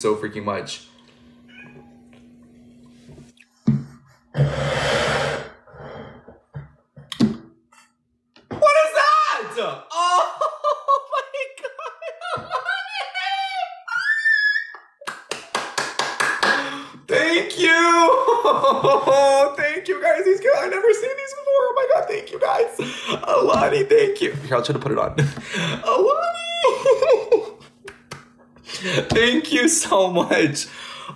so freaking much. What is that? Oh my god! Thank you! thank you guys. These guys, I've never seen these before. Oh my god, thank you guys. Alani, thank you. Here, I'll try to put it on. Alani! thank you so much.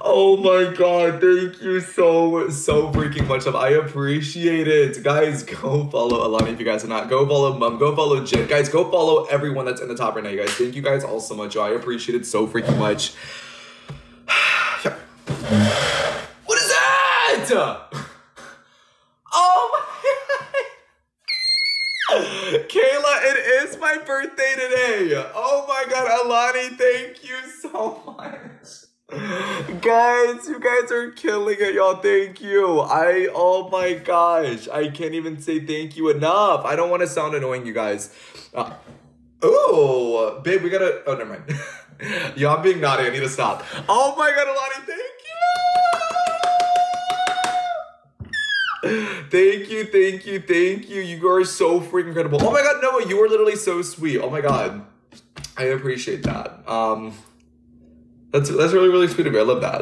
Oh my god, thank you so, so freaking much. I appreciate it. Guys, go follow Alani if you guys are not. Go follow Mum. Go follow Jin. Guys, go follow everyone that's in the top right now, you guys. Thank you guys all so much. I appreciate it so freaking much. what is that? Oh my god. Kayla, it is my birthday today. Oh my Alani, thank you so much. Guys, you guys are killing it, y'all. Thank you. I, oh my gosh. I can't even say thank you enough. I don't want to sound annoying, you guys. Uh, oh, babe, we gotta, oh, never mind. Yo, I'm being naughty. I need to stop. Oh my god, Alani, thank you. Thank you, thank you, thank you. You are so freaking incredible. Oh my god, Noah, you are literally so sweet. Oh my god. I appreciate that. Um, that's that's really, really sweet of you. I love that.